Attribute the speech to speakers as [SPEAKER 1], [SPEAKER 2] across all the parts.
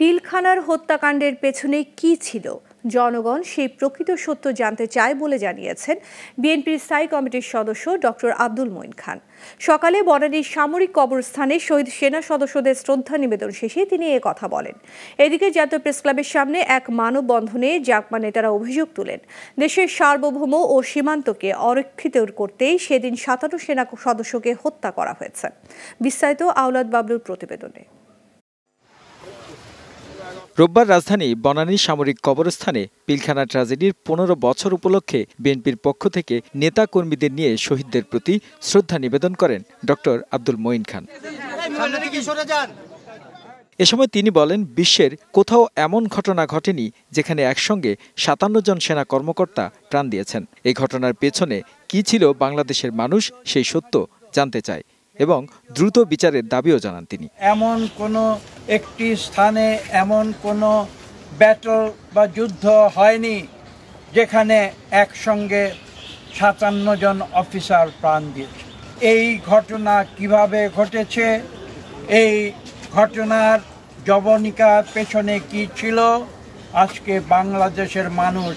[SPEAKER 1] পিলখানার হত্যাকাণ্ডের পেছনে কি ছিল? জনগণ সেই প্রকৃত সত্য জানতে চায় বলে জানিয়েছেন বিএনপির স্থায়ী কমিটির সদস্য ডক্টর আব্দুল মঈন খান। সকালে বনানীর সামরিক কবরস্থানে শহীদ সেনা সদস্যদের শ্রদ্ধা নিবেদন শেষে তিনি এ কথা বলেন। এদিকে জাতীয় প্রেস ক্লাবের সামনে এক মানববন্ধনে জাকমা নেতারা অভিযোগ তুলেন, দেশের সার্বভৌম ও সীমান্তকে অরক্ষিত করতেই সেদিন সাতান্ন সেনা সদস্যকে হত্যা করা হয়েছে। বিস্তারিত আওলাদ বাবলুর প্রতিবেদনে।
[SPEAKER 2] রোববার রাজধানী বনানী সামরিক কবরস্থানে পিলখানা ট্র্যাজেডির পনেরো বছর উপলক্ষে বিএনপির পক্ষ থেকে নেতা কর্মীদের নিয়ে শহীদদের প্রতি শ্রদ্ধা নিবেদন করেন ডক্টর আব্দুল মঈন খান। এ সময় তিনি বলেন বিশ্বের কোথাও এমন ঘটনা ঘটেনি যেখানে একসঙ্গে সাতান্ন জন সেনা কর্মকর্তা প্রাণ দিয়েছেন। এই ঘটনার পেছনে কি ছিল বাংলাদেশের মানুষ সেই সত্য জানতে চায়। এবং দ্রুত বিচারের দাবিও জানান তিনি।
[SPEAKER 3] এমন কোনো একটি স্থানে এমন কোনো ব্যাটল বা যুদ্ধ হয়নি যেখানে একসঙ্গে সাতান্ন জন অফিসার প্রাণ দিয়েছে। এই ঘটনা কীভাবে ঘটেছে? এই ঘটনার জবনিকার পেছনে কি ছিল? আজকে বাংলাদেশের মানুষ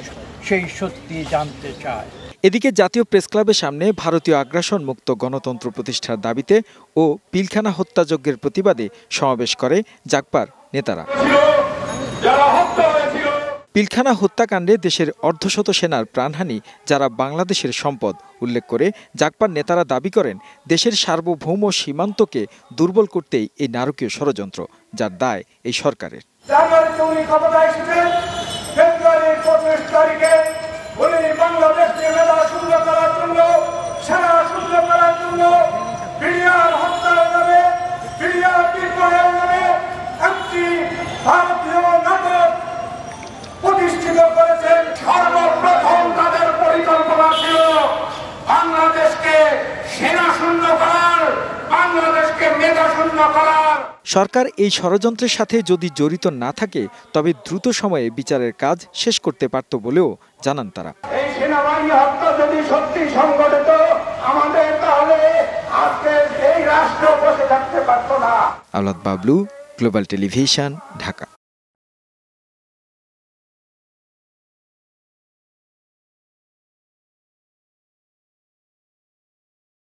[SPEAKER 3] সেই সত্যি জানতে চায়।
[SPEAKER 2] এদিকে জাতীয় প্রেস ক্লাবের সামনে ভারতীয় আগ্রাসন মুক্ত গণতন্ত্র প্রতিষ্ঠার দাবিতে ও পিলখানা হত্যাযজ্ঞের প্রতিবাদে সমাবেশ করে জাগপার নেতারা। পিলখানা হত্যাকাণ্ডে দেশের অর্ধশত সেনার প্রাণহানি, যারা বাংলাদেশের সম্পদ, উল্লেখ করে জাগপার নেতারা দাবি করেন, দেশের সার্বভৌম সীমান্তকে দুর্বল করতেই এই নারকীয় ষড়যন্ত্র, যার দায় এই সরকারের।
[SPEAKER 4] ভারতীয় নাটক প্রতিষ্ঠিত করেছেন সর্বপ্রথম তাদের পরিকল্পনা ছিল বাংলাদেশকে সেনা শূন্য করার বাংলাদেশকে মেধা শূন্য করার।
[SPEAKER 2] সরকার এই ষড়যন্ত্রের সাথে যদি জড়িত না থাকে তবে দ্রুত সময়ে বিচারের কাজ শেষ করতে পারত বলেও জানান তারা।
[SPEAKER 4] এই সেনাবাহিনী হত্যা যদি সত্যি সংগঠিত আমাদের তাহলে আজকে এই রাষ্ট্র বসে থাকতে পারত না।
[SPEAKER 2] Awlad Bablu Global Television Dhaka